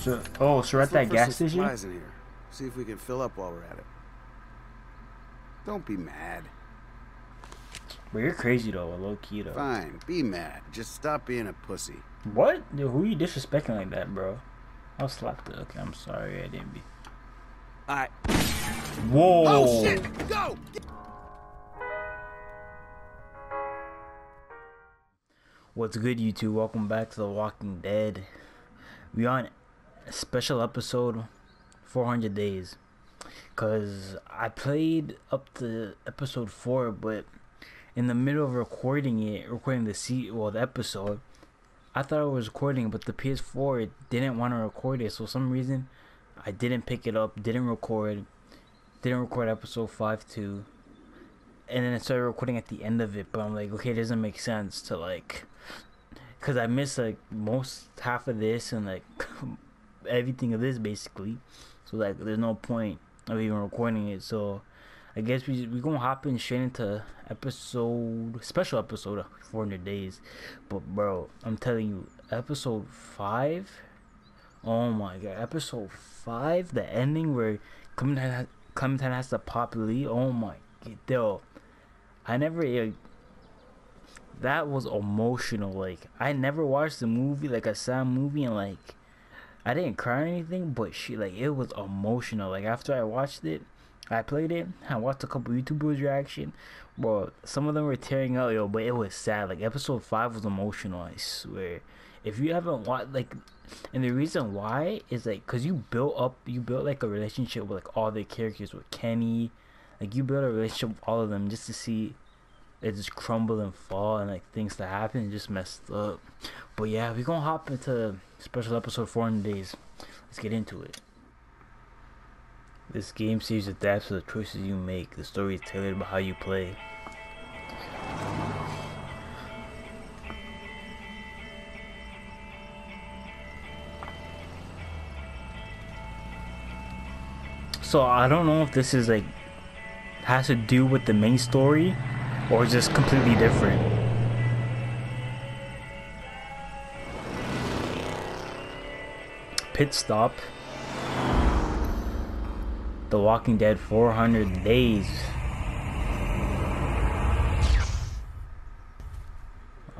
So, oh, so we're at that gas some station? in here. See if we can fill up while we're at it. Don't be mad. But you're crazy though, a low key though. Fine, be mad. Just stop being a pussy. What? Dude, who you disrespecting like that, bro? I'll slap the. Okay, I'm sorry, I didn't be. Alright. Whoa! Oh shit! Go! What's good, YouTube? Welcome back to The Walking Dead. We on a special episode, 400 days. Cause I played up to episode four, but in the middle of recording it, recording the se- well the episode, I thought I was recording, but the PS4 it didn't want to record it. So for some reason, I didn't pick it up, didn't record, didn't record episode five too, and then I started recording at the end of it. But I'm like, okay, it doesn't make sense to like, cause I missed like most half of this and like everything of this basically. So like, there's no point of even recording it. So I guess we we gonna hop in straight into episode special episode of 400 days. But bro, I'm telling you, episode five. Oh my god, episode five, the ending where Clementine has, Clementine has to pop Lee. Oh my god, I never. Like, that was emotional. Like I never watched the movie, like a sad movie, and like I didn't cry or anything, but she like it was emotional. Like after I watched it, I played it. I watched a couple YouTubers reaction. Bro, some of them were tearing up, yo, but it was sad. Like episode five was emotional. I swear. If you haven't watched, like, and the reason why is like, cause you built up, you built like a relationship with like all the characters with Kenny, like you built a relationship with all of them just to see it just crumble and fall and like things that happen just messed up. But yeah, we're gonna hop into special episode 400 days. Let's get into it. This game series adapts to the choices you make. The story is tailored by how you play. So I don't know if this is like has to do with the main story or just completely different. Pit stop. The Walking Dead 400 days.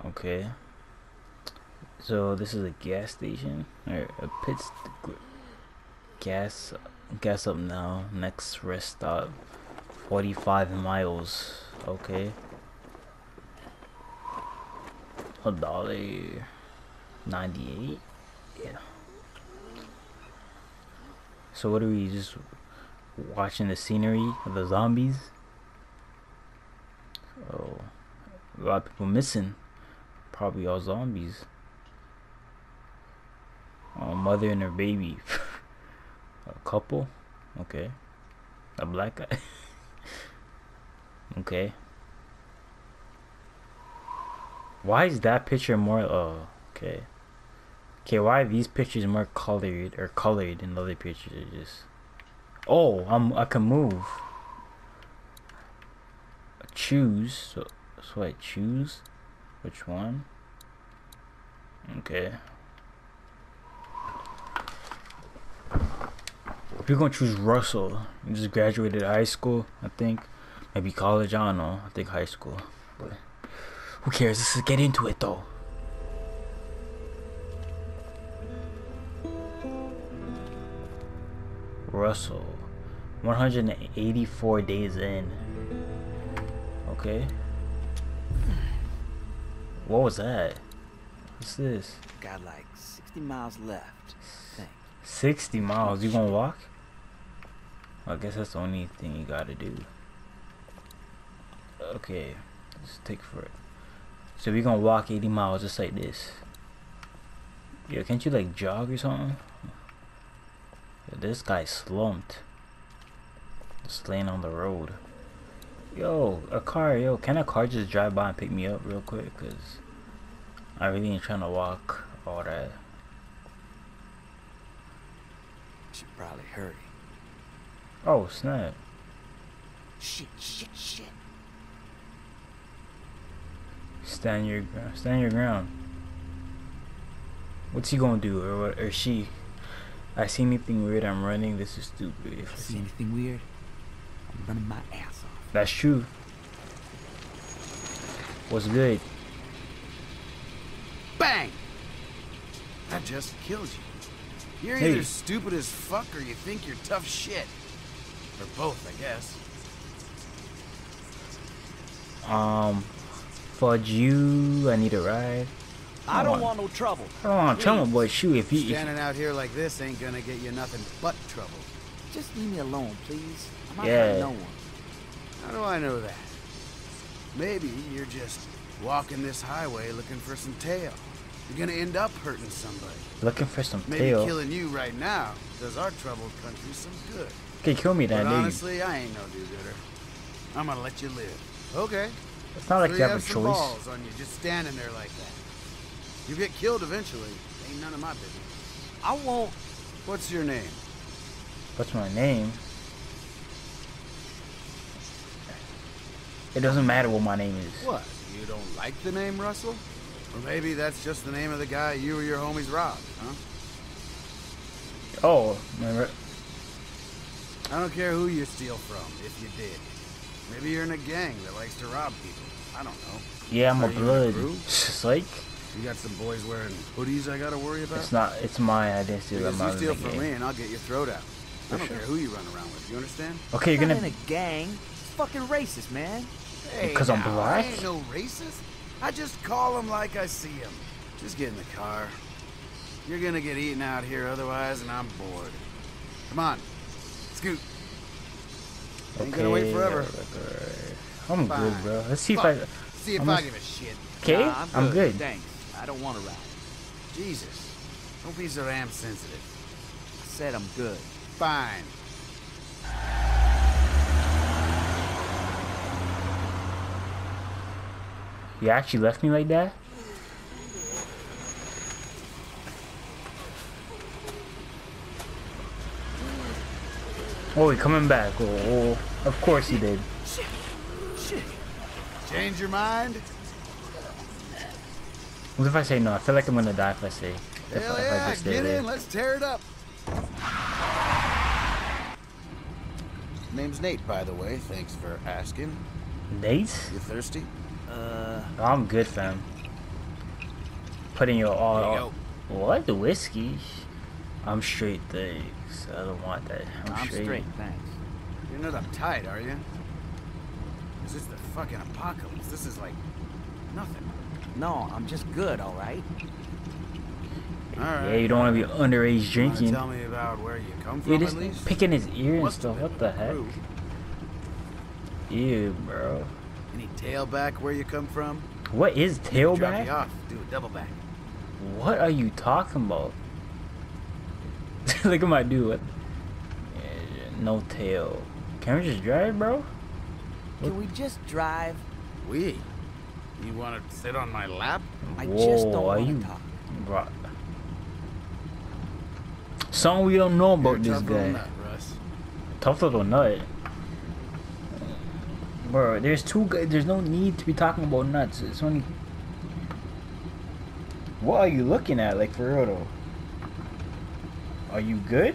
Okay. So this is a gas station or a pit gas gas up now. Next rest stop. 45 miles. Okay. A dollar 98. Yeah. So what are we just watching the scenery of the zombies? Oh, a lot of people missing. Probably all zombies. Oh, mother and her baby. a couple. Okay. A black guy. okay. Why is that picture more? Oh, okay. Okay, why are these pictures more colored or colored than the other pictures are just? Oh, I'm I can move. Choose. So so I choose which one. Okay. We're gonna choose Russell. He just graduated high school, I think. Maybe college, I don't know. I think high school. But who cares? Let's just get into it though. Russell. 184 days in. Okay. What was that? What's this? Got like 60 miles left. I think. 60 miles. You gonna walk? I guess that's the only thing you gotta do. Okay. Let's take for it. So we gonna walk 80 miles just like this. Yo, can't you like jog or something? This guy slumped. Just laying on the road. Yo, a car, yo, can a car just drive by and pick me up real quick? Cause I really ain't trying to walk all that. Should probably hurry. Oh snap! Shit, shit, shit. Stand your ground. Stand your ground. What's he gonna do, or what? Or she? I see anything weird, I'm running. This is stupid. If I See see anything weird? I'm running my ass off. That's true. What's good? Bang! That just kills you. You're Hey. either stupid as fuck or you think you're tough shit. Or both, I guess. Um, fudge you. I need a ride. I don't on. want no trouble. I don't want to tell boy shoot if he. If, Standing out here like this ain't gonna get you nothing but trouble. Just leave me alone, please. I'm not Yeah. hurting no one. How do I know that? Maybe you're just walking this highway looking for some tail. You're gonna end up hurting somebody. looking for some Maybe tail. killing you right now does our troubled country some good. Okay, kill me that But day. honestly, I ain't no do-gooder. I'm gonna let you live. Okay. It's not like so you have a choice. balls on you just standing there like that. You get killed eventually. Ain't none of my business. I won't. What's your name? What's my name? It doesn't matter what my name is. What? You don't like the name Russell? Or maybe that's just the name of the guy you or your homies robbed, huh? Oh, remember? I don't care who you steal from, if you did. Maybe you're in a gang that likes to rob people. I don't know. Yeah, I'm a Are you in the blood. crew? It's like You got some boys wearing hoodies I gotta worry about? it's not. It's my identity. Because I'm you not steal in the from me and I'll get your throat out. For I don't sure. care who you run around with, you understand? Okay, you're gonna. not in a gang. It's fucking racist, man. Hey, Because I'm black? I ain't no racist. I just call them like I see them. Just get in the car. You're gonna get eaten out here otherwise, and I'm bored. Come on, scoot. Ain't gonna wait forever. I'm Fine. good, bro. Let's see Fuck. if I. See if I'm I give a shit. Okay, Nah, I'm good. Thanks. I don't want to ride. Jesus, don't be so damn sensitive. I said I'm good. Fine. You actually left me like that? Oh, he coming back. Oh, of course he did. Shit. Shit. Change your mind? What if I say no? I feel like I'm gonna die if I say. If, Hell if I yeah, just get there. in. Let's tear it up. Name's Nate, by the way. Thanks for asking. Nate? You thirsty? Uh, I'm good, fam. Putting your all. You what? The whiskey? I'm straight, thanks. I don't want that. I'm, I'm straight. straight, thanks. You're not uptight, are you? This is the fucking apocalypse. This is like nothing. No, I'm just good, all right? All right. Yeah, you don't want to be underage drinking. Tell me about where you come from, this least. picking his ear and Must stuff. What the heck? Ew, bro. Any tailback where you come from? What is tailback? Drop you off. Do a double back. What are you talking about? Look at my dude. What? Yeah, no tail. Can we just drive, bro? Can we just drive? We. You want to sit on my lap? I Whoa, just don't want to talk. bro? Something we don't know about You're this tough little guy. nut, Russ. Tough little nut. Bro, there's two. gu- There's no need to be talking about nuts. It's only. What are you looking at? Like for real though. Are you good?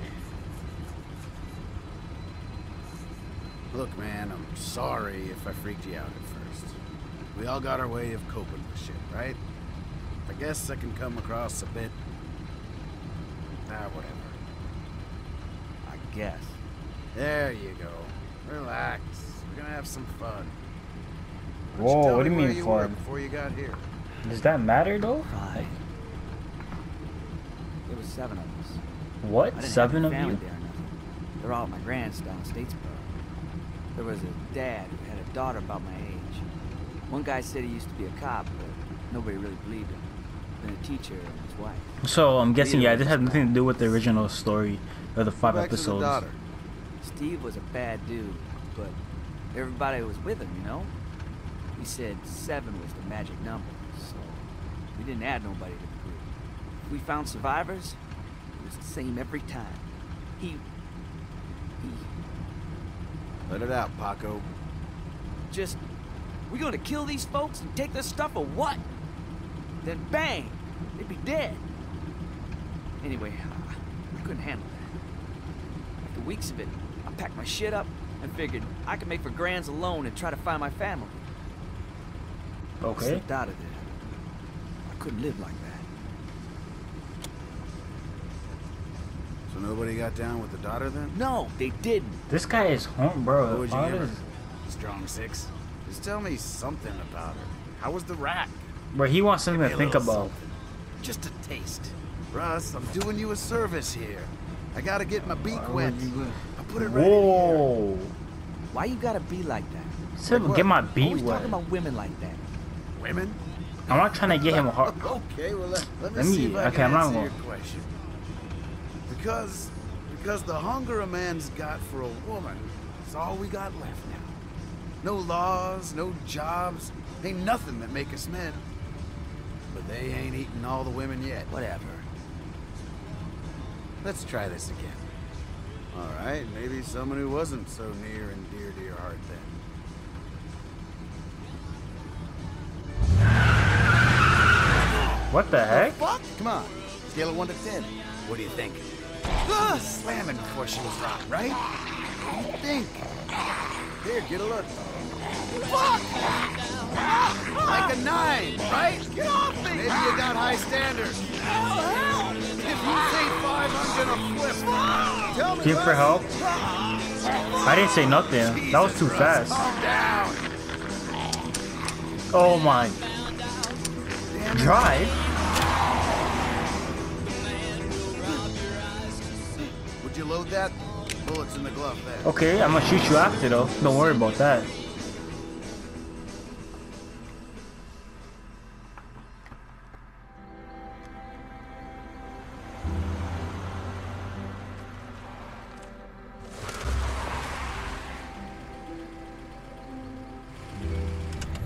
Look, man, I'm sorry if I freaked you out at first. We all got our way of coping with shit, right? I guess I can come across a bit. Ah, whatever. I guess. There you go. Relax. We're gonna have some fun. Whoa, tell what do me you where mean you fun? Before you got here. Does that matter though? Fine. There was seven of us. I What? Seven of you? there or. They're all at my grand's down in Statesboro. There was a dad who had a daughter about my age. One guy said he used to be a cop, but nobody really believed him. Then a teacher and his wife. So I'm guessing yeah, this had nothing to do with the original story of the five Back to the episodes. daughter. Steve was a bad dude, but everybody was with him, you know? He said seven was the magic number, so we didn't add nobody to the group. If we found survivors, it the same every time. He. He Let it out, Paco. just. We gonna kill these folks and take their stuff or what? Then bang! They'd be dead. Anyway, I, I couldn't handle that. After weeks of it, I packed my shit up and figured I could make for Grands alone and try to find my family. Okay. I Okay. slipped out of there. I couldn't live like that. So nobody got down with the daughter then? No, they didn't. This guy is home, bro. What would you give her? Strong six? Just tell me something about her. How was the rack? Bro, he wants something to think about. something. Just a taste. Russ, I'm doing you a service here. I gotta get my beak wet. I put it right in here. Whoa. Why you gotta be like that? Said Like get my beat Always wet. talking about women like that. Women? I'm not trying to get him a heart. Okay, well let, let me Let me- see if I okay, can I'm not answer gonna- your question. Because, because the hunger a man's got for a woman is all we got left now. No laws, no jobs, ain't nothing that make us men. But they ain't eating all the women yet. Whatever. Let's try this again. All right, maybe someone who wasn't so near and dear to your heart then. What the heck? Fuck? Come on. Scale of 1 to 10. What do you think? Slamming before she was rocked, right? What do you think? Here, get a look. Fuck! Like a 9, right? Get off me! Maybe you got high standards. If you say 5, I'm gonna flip. Tell me Give for help. I didn't say nothing. That was too Jesus, fast. Calm down. Oh my. Drive? Would you load that? Bullets in the glove there. Okay, I'm gonna shoot you after though. Don't worry about that.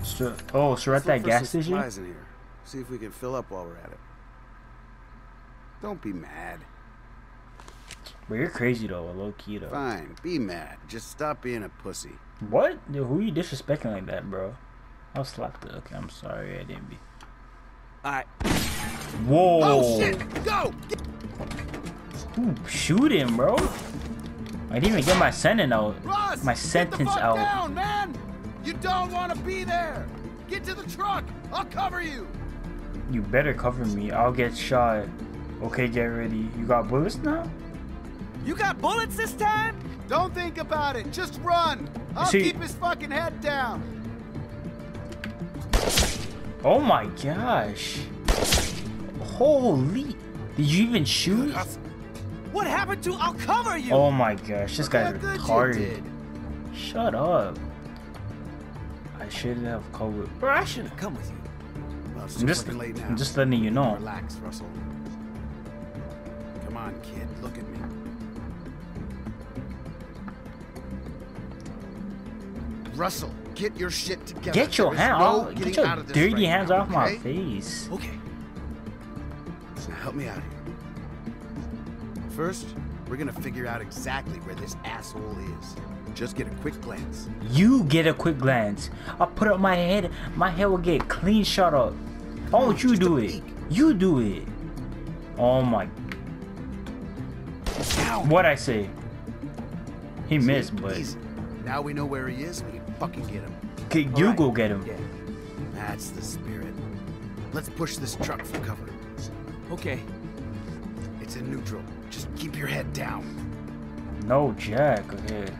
So, oh, so we're at that gas some station? here. See if we can fill up while we're at it. Don't be mad. But you're crazy though, a low key though. Fine, be mad. Just stop being a pussy. What? Yo, who you disrespecting like that, bro? I'll slap the. Okay, I'm sorry, I didn't be. Alright, Whoa! Oh shit! Go! Get Ooh, shoot him, bro. I didn't even get my sentence out. Russ! My sentence out. down, man! You don't want to be there. Get to the truck. I'll cover you. You better cover me. I'll get shot. Okay, get ready. You got bullets now? You got bullets this time? Don't think about it. Just run. I'll See- keep his fucking head down. Oh my gosh. Holy. Did you even shoot? What happened to I'll cover you? Oh my gosh, this guy's retarded. Shut up. I shouldn't have covered. Bro, I should have come with you. Well, I'm just, late now. I'm just letting you know. Relax, Russell. Come on, kid. Look at me. Russell, get your shit together. Get your There is hand no off. Get your out of this dirty right hands now, off my face. Okay. Now help me out here. First, we're gonna figure out exactly where this asshole is. Just get a quick glance. You get a quick glance. I'll put up my head. My head will get clean shot up. Why won't you just do it? You do it. Oh my. What I say? He missed, but Easy. Now we know where he is. We fucking get him. okay, you Alright. go get him. Yeah. That's the spirit. Let's push this truck for cover. Okay. It's in neutral. Just keep your head down. No, Jack. Okay.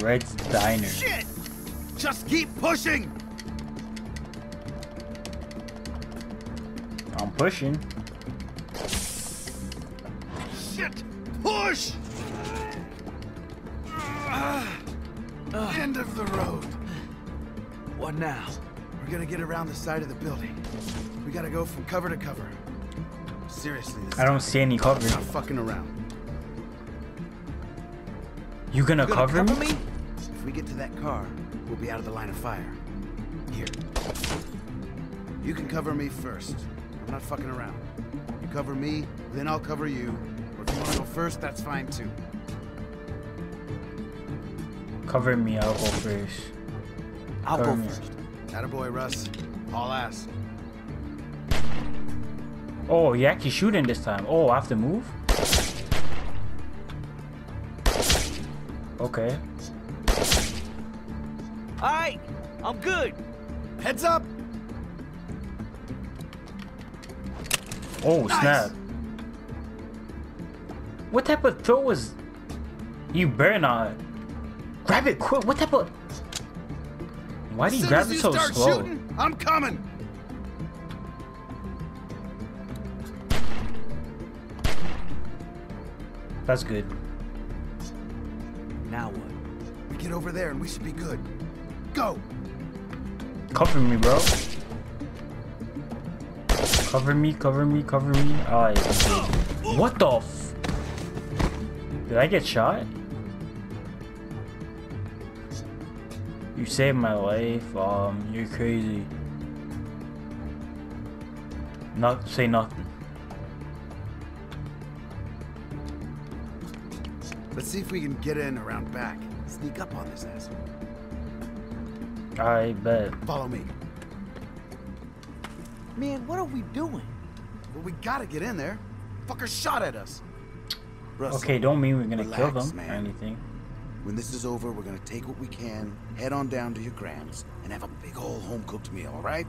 Red's Diner. Shit! Just keep pushing! I'm pushing. Shit! Push! End of the road. What now? We're gonna get around the side of the building. We gotta go from cover to cover. Seriously, this I don't see any cover. I'm not fucking around. You gonna, You gonna cover, cover me? me? If we get to that car, we'll be out of the line of fire. Here. You can cover me first. I'm not fucking around. You cover me, then I'll cover you. Or if you want to go first, that's fine too. Cover me. I'll go first. I'll Cover go me. first. Attaboy, Russ. All ass. Oh, you actually shooting this time. Oh, I have to move? Okay. Alright, I'm good. Heads up! Oh, Nice. snap. What type of throw was... You better not. Grab it quick. What type of... Why do you grab it so start slow? shooting, I'm coming. That's good. Now what? We get over there and we should be good. Go! Cover me, bro. Cover me, cover me, cover me. Alright, What the f... Did I get shot? You saved my life. Um, you're crazy. Not say nothing. Let's see if we can get in around back. Sneak up on this asshole. I bet. Follow me. Man, what are we doing? Well, we gotta get in there. Fucker shot at us. Russell, Okay, don't mean we're gonna kill relax, them or anything. When this is over, we're gonna take what we can, head on down to your grams, and have a big old home cooked meal, alright?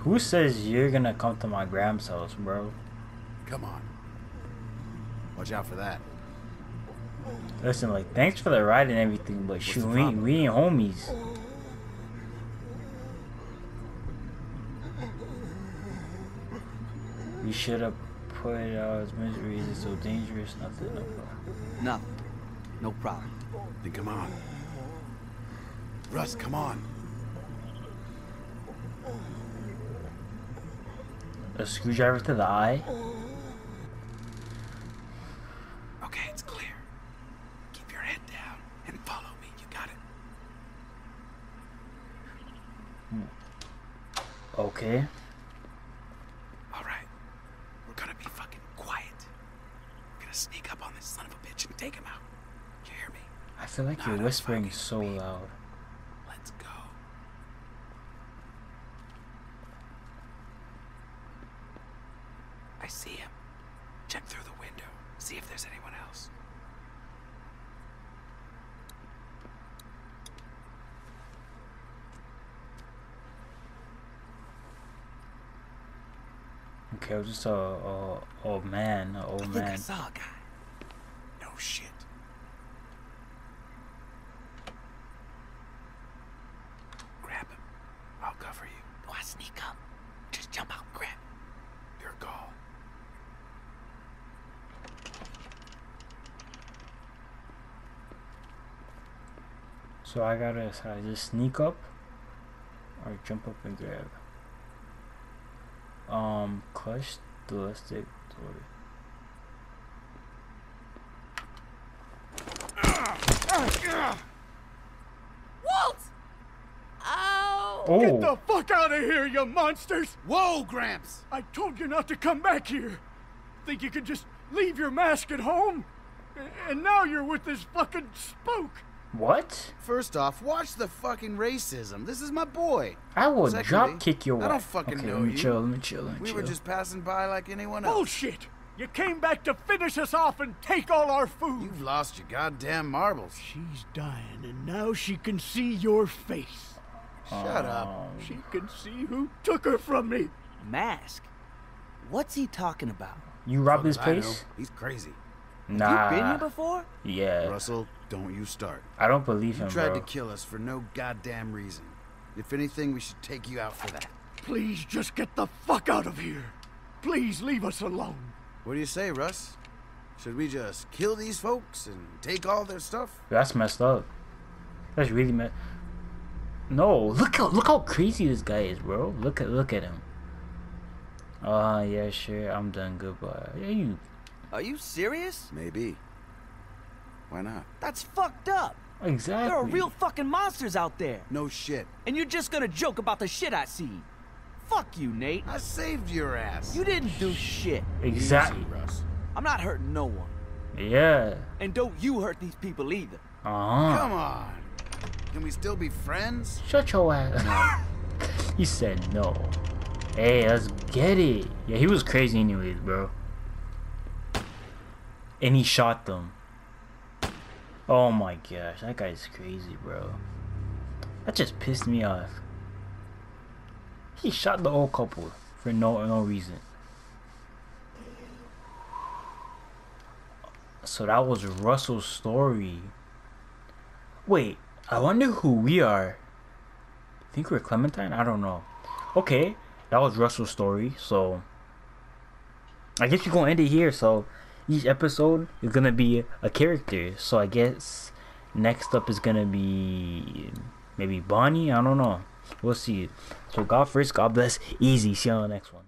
Who says you're gonna come to my Gram's house, bro? Come on. Watch out for that. Listen, like, thanks for the ride and everything, but shoot, we, problem? we ain't homies. We should have put out his miseries. It's so dangerous. Nothing. Nothing. No problem. Then come on. Russ, come on. A screwdriver to the eye. Okay, it's clear. Keep your head down and follow me. You got it. Okay. All right. We're gonna be fucking quiet. We're gonna sneak up on this son of a bitch and take him out. You hear me? I feel like Not you're a whispering so loud. Let's go. I see him. Check through the window. See if there's anyone else. Okay, I was just a, a old man, a I old think I man. saw a guy. No shit. Grab him. I'll cover you. Do I sneak up? Just jump out and grab. Your call. So I gotta, so I just sneak up or jump up and grab. Um, clutch, dual stick, or Walt! Oh! Get The fuck out of here, you monsters! Whoa, Gramps! I told you not to come back here. Think you could just leave your mask at home? And now you're with this fucking spook. What? First off, watch the fucking racism. This is my boy. I will Secondly, drop kick your. I don't ass. fucking okay, know let me you. chill. Let me chill. Let me We chill. were just passing by like anyone else. Bullshit! You came back to finish us off and take all our food. You've lost your goddamn marbles. She's dying, and now she can see your face. Shut up. Um, She can see who took her from me. Mask? What's he talking about? You robbed this Fuck if I know. place? He's crazy. Nah. You been here before? Yeah. Russell, don't you start. I don't believe You him, tried bro. to kill us for no goddamn reason. If anything, we should take you out for that. Please just get the fuck out of here. Please leave us alone. What do you say, Russ? Should we just kill these folks and take all their stuff? That's messed up. That's really messed. No, look how look how crazy this guy is, bro. Look at look at him. Uh yeah, sure. I'm done. Goodbye. Yeah, you Are you serious? Maybe. Why not? That's fucked up. exactly. There are real fucking monsters out there. No shit. And you're just gonna joke about the shit I see. Fuck you, Nate. I saved your ass. You didn't do shit. exactly. Easy, Russ. I'm not hurting no one. Yeah. And don't you hurt these people either. Uh huh. Come on. Can we still be friends? Shut your ass. he said no. Hey, let's get it. Yeah, he was crazy anyways, bro. And he shot them. Oh my gosh, that guy's crazy, bro. That just pissed me off. He shot the old couple for no no reason. So that was Russell's story. Wait, I wonder who we are. Think we're Clementine? I don't know. Okay, that was Russell's story. So I guess we're gonna end it here. So each episode is gonna be a character. So I guess next up is gonna be maybe Bonnie. I don't know. We'll see. So God first, God bless. Easy. See you on the next one.